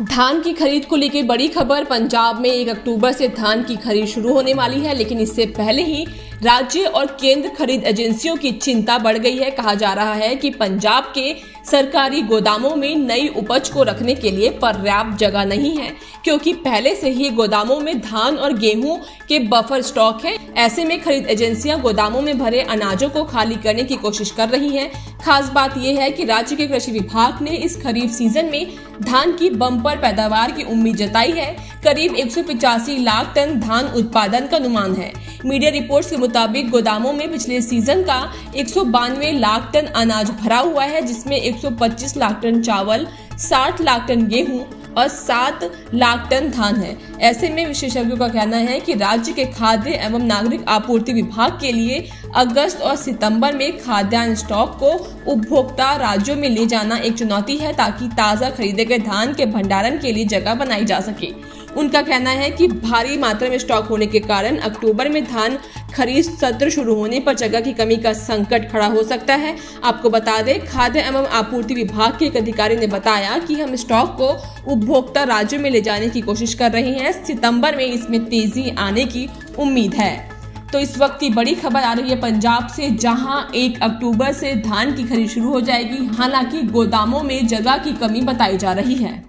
धान की खरीद को लेकर बड़ी खबर। पंजाब में एक अक्टूबर से धान की खरीद शुरू होने वाली है, लेकिन इससे पहले ही राज्य और केंद्र खरीद एजेंसियों की चिंता बढ़ गई है। कहा जा रहा है कि पंजाब के सरकारी गोदामों में नई उपज को रखने के लिए पर्याप्त जगह नहीं है, क्योंकि पहले से ही गोदामों में धान और गेहूँ के बफर स्टॉक है। ऐसे में खरीद एजेंसियाँ गोदामों में भरे अनाजों को खाली करने की कोशिश कर रही हैं। खास बात यह है कि राज्य के कृषि विभाग ने इस खरीफ सीज़न में धान की बम्पर पैदावार की उम्मीद जताई है। करीब एक लाख टन धान उत्पादन का अनुमान है। मीडिया रिपोर्ट्स के मुताबिक गोदामों में पिछले सीज़न का एक सौ बानवे लाख टन अनाज भरा हुआ है, जिसमें 125 लाख टन चावल 60 लाख टन गेहूँ और सात लाख टन धान है। ऐसे में विशेषज्ञों का कहना है कि राज्य के खाद्य एवं नागरिक आपूर्ति विभाग के लिए अगस्त और सितंबर में खाद्यान्न स्टॉक को उपभोक्ता राज्यों में ले जाना एक चुनौती है ताकि ताज़ा खरीदे गए धान के भंडारण के लिए जगह बनाई जा सके। उनका कहना है कि भारी मात्रा में स्टॉक होने के कारण अक्टूबर में धान खरीद सत्र शुरू होने पर जगह की कमी का संकट खड़ा हो सकता है। आपको बता दें, खाद्य एवं आपूर्ति विभाग के एक अधिकारी ने बताया कि हम स्टॉक को उपभोक्ता राज्यों में ले जाने की कोशिश कर रहे हैं। सितंबर में इसमें तेज़ी आने की उम्मीद है। तो इस वक्त की बड़ी खबर आ रही है पंजाब से, जहाँ एक अक्टूबर से धान की खरीद शुरू हो जाएगी। हालाँकि गोदामों में जगह की कमी बताई जा रही है।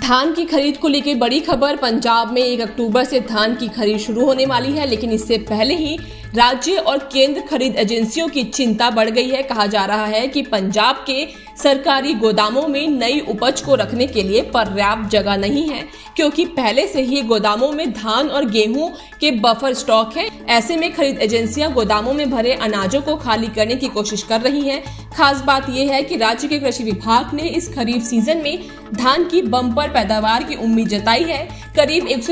धान की खरीद को लेकर बड़ी खबर। पंजाब में 1 अक्टूबर से धान की खरीद शुरू होने वाली है, लेकिन इससे पहले ही राज्य और केंद्र खरीद एजेंसियों की चिंता बढ़ गई है। कहा जा रहा है कि पंजाब के सरकारी गोदामों में नई उपज को रखने के लिए पर्याप्त जगह नहीं है, क्योंकि पहले से ही गोदामों में धान और गेहूँ के बफर स्टॉक है। ऐसे में खरीद एजेंसियाँ गोदामों में भरे अनाजों को खाली करने की कोशिश कर रही हैं। खास बात यह है कि राज्य के कृषि विभाग ने इस खरीफ सीज़न में धान की बम्पर पैदावार की उम्मीद जताई है। करीब एक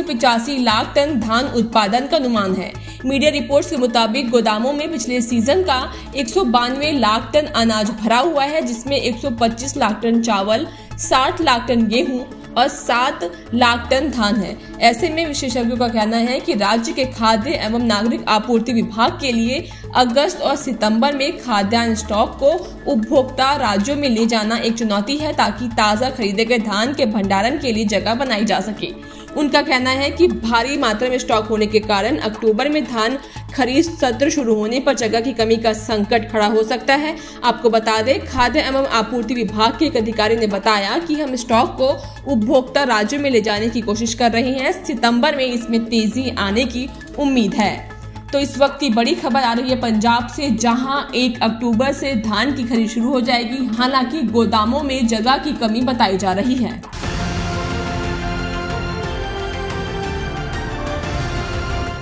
लाख टन धान उत्पादन का अनुमान है। मीडिया रिपोर्ट्स के मुताबिक गोदामों में पिछले सीज़न का एक सौ बानवे लाख टन अनाज भरा हुआ है, जिसमें 125 लाख टन चावल 60 लाख टन गेहूँ और सात लाख टन धान है। ऐसे में विशेषज्ञों का कहना है कि राज्य के खाद्य एवं नागरिक आपूर्ति विभाग के लिए अगस्त और सितंबर में खाद्यान्न स्टॉक को उपभोक्ता राज्यों में ले जाना एक चुनौती है, ताकि ताज़ा खरीदे गए धान के भंडारण के लिए जगह बनाई जा सके। उनका कहना है कि भारी मात्रा में स्टॉक होने के कारण अक्टूबर में धान खरीद सत्र शुरू होने पर जगह की कमी का संकट खड़ा हो सकता है। आपको बता दें, खाद्य एवं आपूर्ति विभाग के एक अधिकारी ने बताया कि हम स्टॉक को उपभोक्ता राज्यों में ले जाने की कोशिश कर रहे हैं। सितंबर में इसमें तेज़ी आने की उम्मीद है। तो इस वक्त की बड़ी खबर आ रही है पंजाब से, जहाँ एक अक्टूबर से धान की खरीद शुरू हो जाएगी। हालाँकि गोदामों में जगह की कमी बताई जा रही है।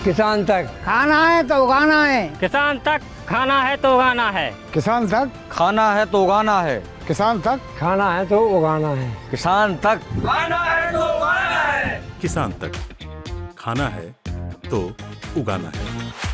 किसान तक। खाना है तो उगाना है। किसान तक खाना है तो उगाना है। किसान तक? खाना है तो उगाना है। किसान तक? खाना है तो उगाना है। किसान तक। खाना है तो उगाना है। किसान तक खाना है तो उगाना है।